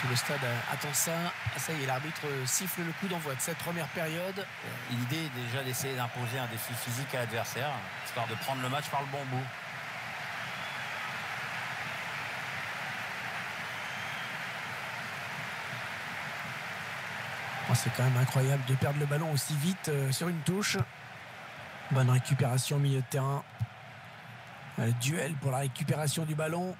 tout le stade attend ça. Ah, ça y est, l'arbitre siffle le coup d'envoi de cette première période. L'idée est déjà d'essayer d'imposer un défi physique à l'adversaire, histoire de prendre le match par le bon bout. Oh, c'est quand même incroyable de perdre le ballon aussi vite euh, sur une touche. Bonne récupération au milieu de terrain. Le duel pour la récupération du ballon.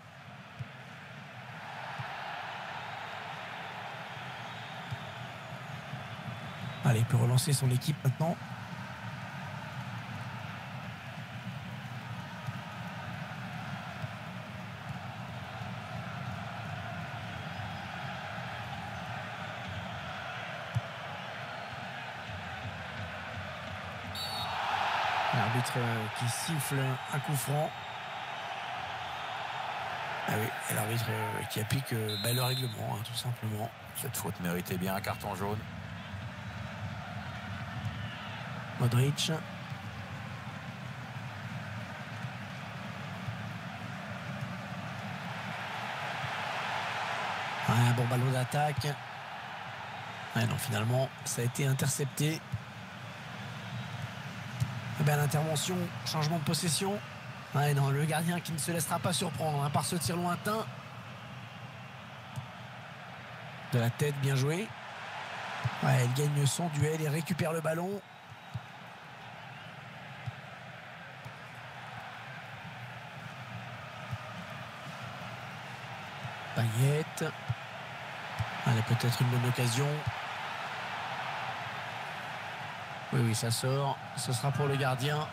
Allez, il peut relancer son équipe maintenant. L'arbitre euh, qui siffle un coup franc. Ah oui, l'arbitre euh, qui applique euh, ben, le règlement, hein, tout simplement. Cette faute méritait bien un carton jaune. Un bon ballon d'attaque. Non, finalement, ça a été intercepté. Eh ben, l'intervention, changement de possession. Non, le gardien qui ne se laissera pas surprendre hein, par ce tir lointain. De la tête, bien joué. Elle gagne son duel et récupère le ballon. Payette. Allez, peut-être une bonne occasion. Oui, oui, ça sort. Ce sera pour le gardien.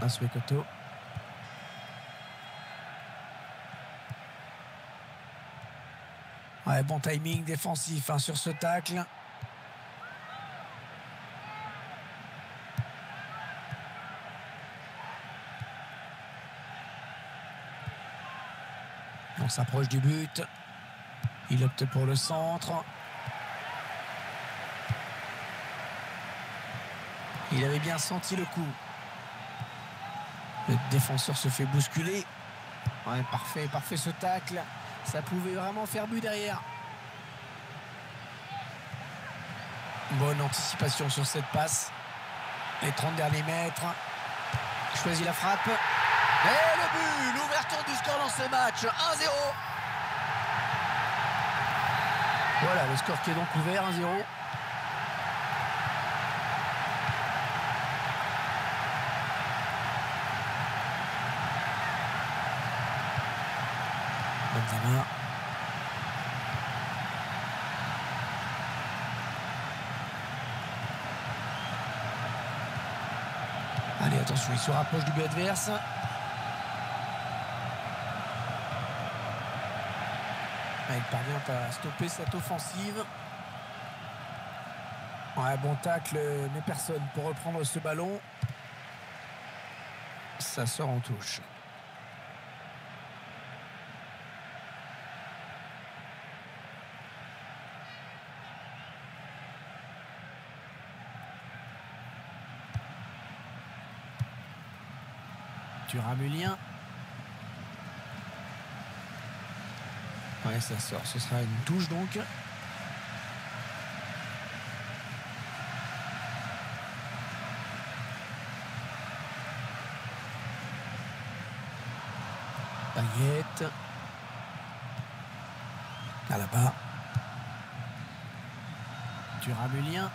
Asuekoto. Ouais, bon timing défensif hein, sur ce tacle. On s'approche du but. Il opte pour le centre. Il avait bien senti le coup. Le défenseur se fait bousculer. Parfait, parfait ce tacle. Ça pouvait vraiment faire but derrière. Bonne anticipation sur cette passe. Les 30 derniers mètres. Choisit la frappe. Et le but, l'ouverture du score dans ce match, 1-0. Voilà, le score qui est donc ouvert, 1-0. Benzema. Allez, attention, il se rapproche du but adverse. Parvient à stopper cette offensive. Ouais, bon tacle, mais personne pour reprendre ce ballon. Ça sort en touche. Turamulien. Ouais, ça sort. Ce sera une touche donc. Baguette. À la bas. Turamulien.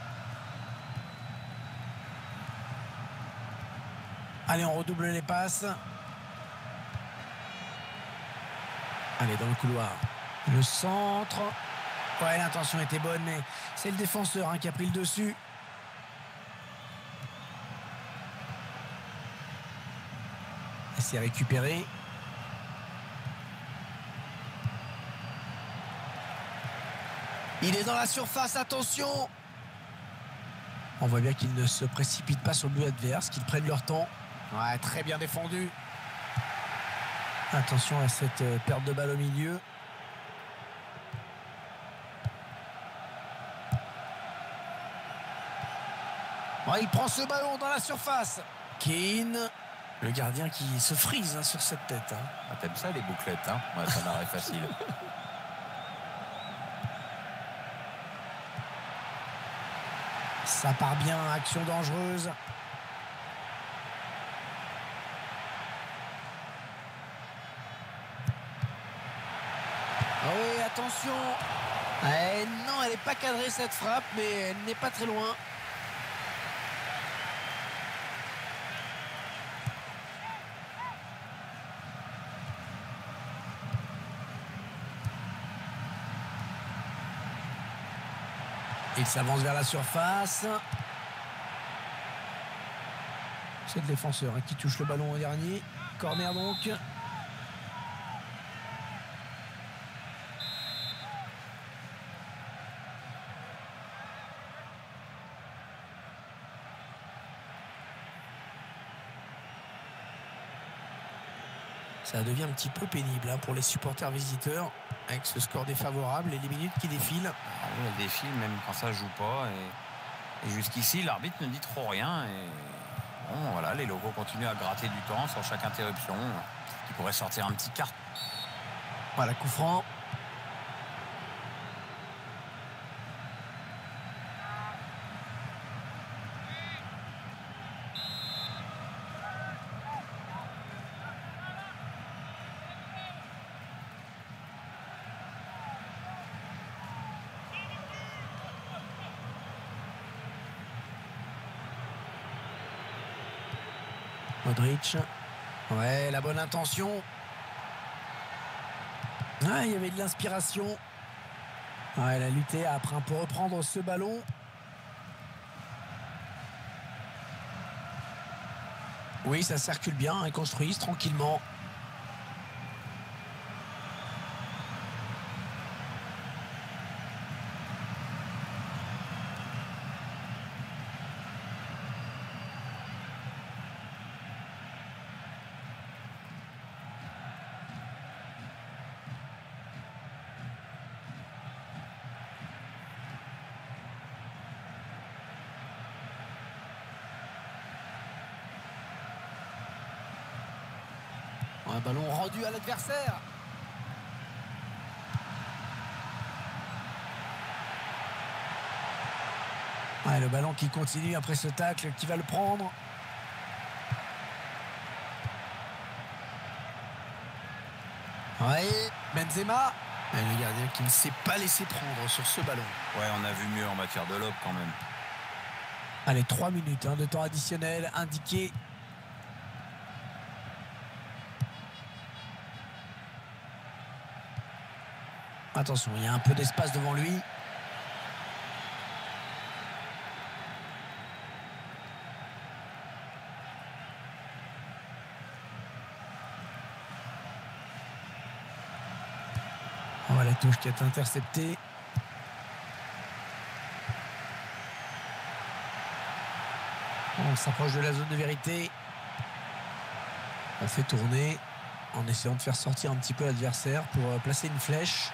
Allez, on redouble les passes. Allez, dans le couloir. Le centre. Ouais, l'intention était bonne, mais c'est le défenseur hein, qui a pris le dessus. C'est récupéré. Il est dans la surface, attention On voit bien qu'ils ne se précipitent pas sur le but adverse, qu'ils prennent leur temps. Ouais, très bien défendu. Attention à cette euh, perte de balle au milieu. Oh, il prend ce ballon dans la surface. Keane, le gardien qui se frise hein, sur cette tête. Hein. Ah, T'aimes ça les bouclettes, hein? Ouais, Ça m'arrête facile. Ça part bien, action dangereuse. Ah oui, attention. Eh, non, elle n'est pas cadrée cette frappe, mais elle n'est pas très loin. Il s'avance vers la surface. C'est le défenseur hein, qui touche le ballon au dernier. Corner donc. Ça devient un petit peu pénible hein, pour les supporters visiteurs avec ce score défavorable et les minutes qui défilent. Ah oui, elle défile même quand ça joue pas. Et, et jusqu'ici, l'arbitre ne dit trop rien. Et bon, voilà, les locaux continuent à gratter du temps sur chaque interruption. Qui pourrait sortir un petit carte. Voilà, coup franc. Ouais, la bonne intention. Il y avait de l'inspiration. Elle a lutté après pour reprendre ce ballon. Oui, ça circule bien, ils construisent tranquillement. Un ballon rendu à l'adversaire. Ouais, le ballon qui continue après ce tacle, qui va le prendre. Ouais, Benzema. Et le gardien qui ne s'est pas laissé prendre sur ce ballon. Ouais, on a vu mieux en matière de lob quand même. Allez, 3 minutes hein, de temps additionnel indiqué Attention, il y a un peu d'espace devant lui. Oh, la touche qui est interceptée. On s'approche de la zone de vérité. On fait tourner en essayant de faire sortir un petit peu l'adversaire pour euh, placer une flèche.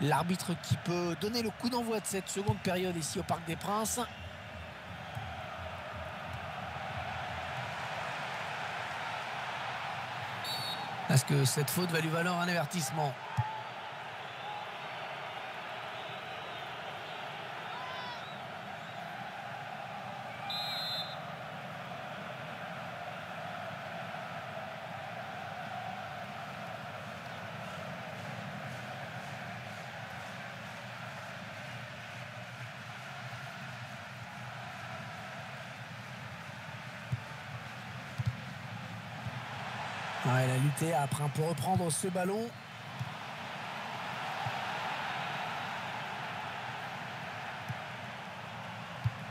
L'arbitre qui peut donner le coup d'envoi de cette seconde période ici au Parc des Princes. Est-ce que cette faute va lui valoir un avertissement? Il a lutté après peu reprendre ce ballon.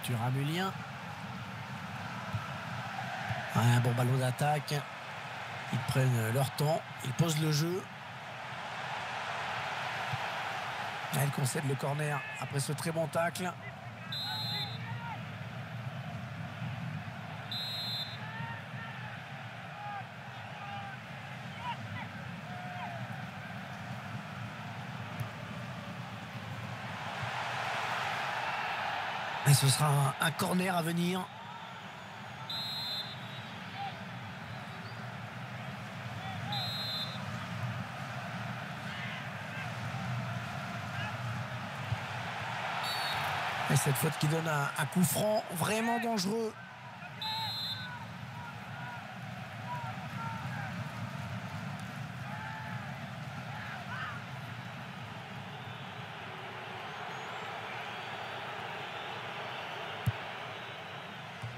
Turamulien. Ouais, un bon ballon d'attaque. Ils prennent leur temps. Ils posent le jeu. Elle concède le corner après ce très bon tacle. Ce sera un, corner à venir. Et cette faute qui donne un coup franc vraiment dangereux.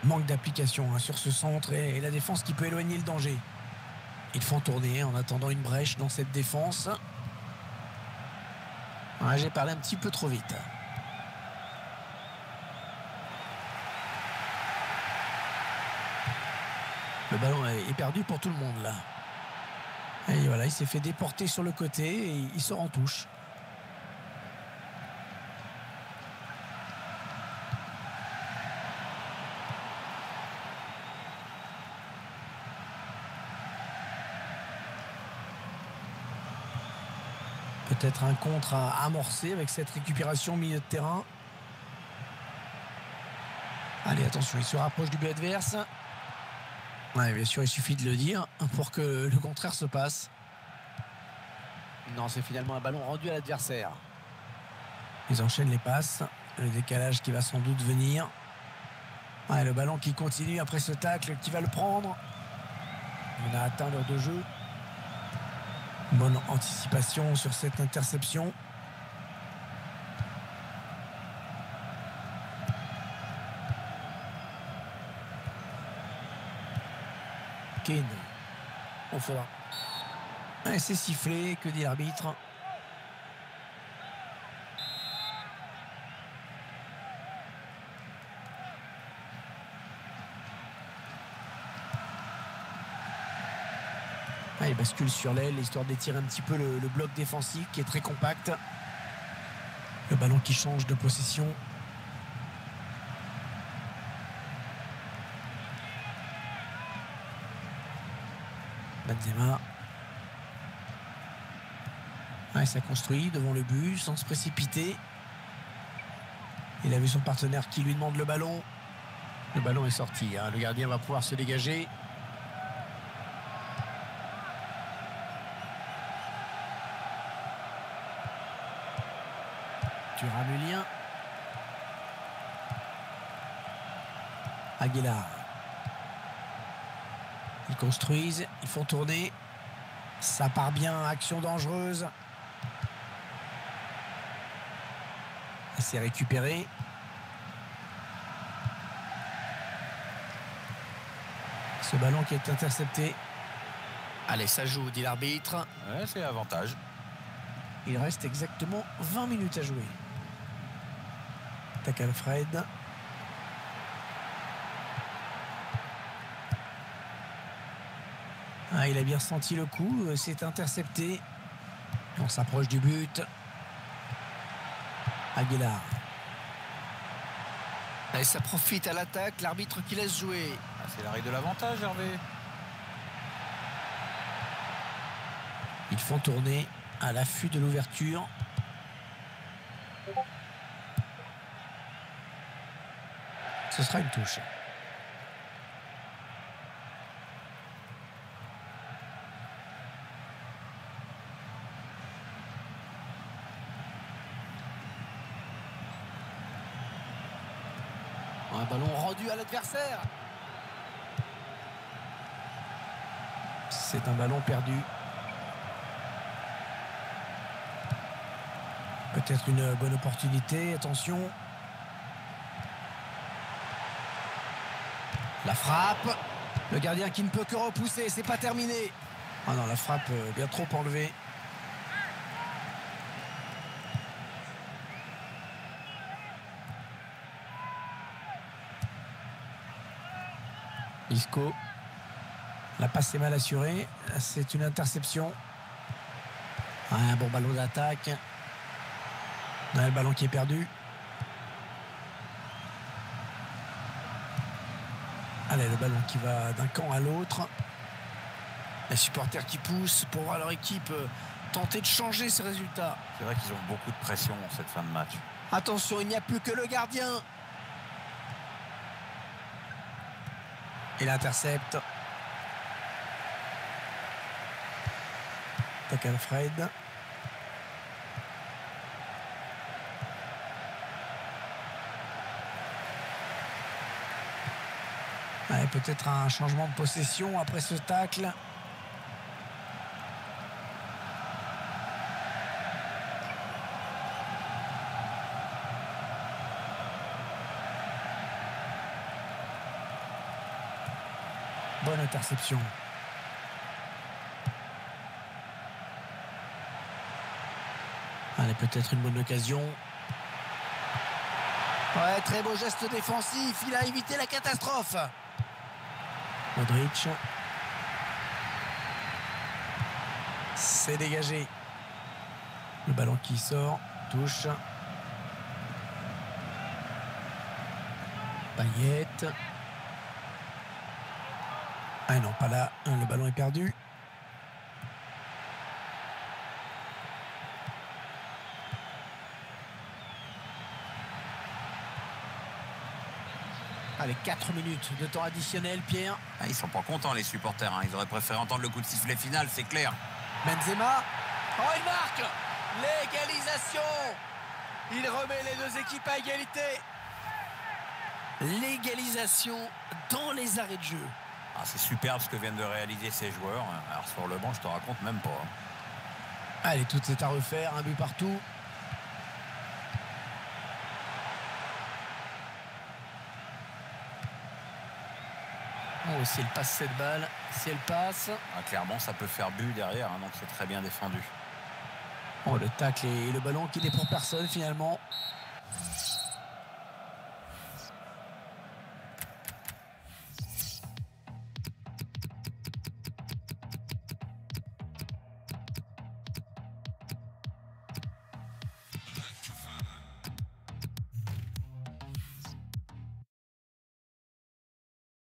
Manque d'application hein, sur ce centre et, la défense qui peut éloigner le danger. Ils font tourner en attendant une brèche dans cette défense. J'ai parlé un petit peu trop vite. Le ballon est est perdu pour tout le monde là. Et voilà, il s'est fait déporter sur le côté et il sort en touche. Peut-être un contre à amorcer avec cette récupération milieu de terrain. Allez, attention, il se rapproche du but adverse. Ouais, bien sûr, il suffit de le dire pour que le contraire se passe. Non, c'est finalement un ballon rendu à l'adversaire. Ils enchaînent les passes. Le décalage qui va sans doute venir. Ouais, le ballon qui continue après ce tacle qui va le prendre. On a atteint l'heure de jeu. Bonne anticipation sur cette interception. Kane. On fera. C'est sifflé, que dit l'arbitre? Il bascule sur l'aile, histoire d'étirer un petit peu le, bloc défensif qui est très compact. Le ballon qui change de possession. Benzema. Ouais, ça construit devant le but sans se précipiter. Il a vu son partenaire qui lui demande le ballon. Le ballon est sorti. hein. Le gardien va pouvoir se dégager. Turamulien. Aguilar. Ils construisent, ils font tourner. Ça part bien, action dangereuse. Et C'est récupéré. Ce ballon qui est intercepté. Allez, ça joue, dit l'arbitre. Ouais, c'est avantage. Il reste exactement 20 minutes à jouer. Tac Alfred. Ah, il a bien senti le coup, euh, c'est intercepté. On s'approche du but. Aguilar. Et ça profite à l'attaque, l'arbitre qui laisse jouer. Ah, c'est l'arrêt de l'avantage, Hervé. Ils font tourner à l'affût de l'ouverture. Ce sera une touche. Un ballon rendu à l'adversaire. C'est un ballon perdu. Peut-être une bonne opportunité. Attention. Frappe. Le gardien qui ne peut que repousser. C'est pas terminé. Ah non, la frappe euh, bien trop enlevée. Isco. La passe est mal assurée. C'est une interception. un bon ballon d'attaque. Le ballon qui est perdu. Allez, le ballon qui va d'un camp à l'autre. Les supporters qui poussent pour voir leur équipe euh, tenter de changer ce résultat. C'est vrai qu'ils ont beaucoup de pression cette fin de match. Attention, il n'y a plus que le gardien. Il intercepte. Tac Alfred. Peut-être un changement de possession après ce tacle. Bonne interception. Allez, peut-être une bonne occasion. Ouais, très beau geste défensif. Il a évité la catastrophe. C'est dégagé. Le ballon qui sort. Touche. Payette. Ah non, pas là. Le ballon est perdu. Allez, 4 minutes de temps additionnel, Pierre. Ah, ils sont pas contents, les supporters. Hein. Ils auraient préféré entendre le coup de sifflet final, c'est clair. Benzema. Oh, il marque L'égalisation Il remet les deux équipes à égalité. L'égalisation dans les arrêts de jeu. Ah, c'est superbe ce que viennent de réaliser ces joueurs. Alors sur le banc, je te raconte même pas. Allez, tout est à refaire, un but partout. Oh, si elle passe cette balle, si elle passe. Ah, clairement, ça peut faire but derrière, hein, donc c'est très bien défendu. Oh, le tacle et le ballon qui n'est pour personne finalement.